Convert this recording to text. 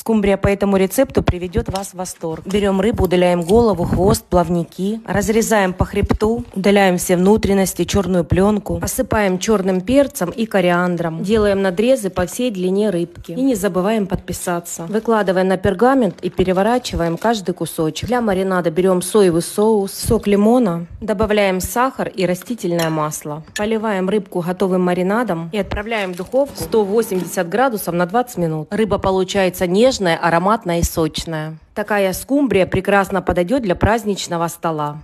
Скумбрия по этому рецепту приведет вас в восторг. Берем рыбу, удаляем голову, хвост, плавники, разрезаем по хребту, удаляем все внутренности, черную пленку, посыпаем черным перцем и кориандром. Делаем надрезы по всей длине рыбки. И не забываем подписаться. Выкладываем на пергамент и переворачиваем каждый кусочек. Для маринада берем соевый соус, сок лимона, добавляем сахар и растительное масло. Поливаем рыбку готовым маринадом и отправляем в духовку 180 градусов на 20 минут. Рыба получается нежная, ароматная и сочная. Такая скумбрия прекрасно подойдет для праздничного стола.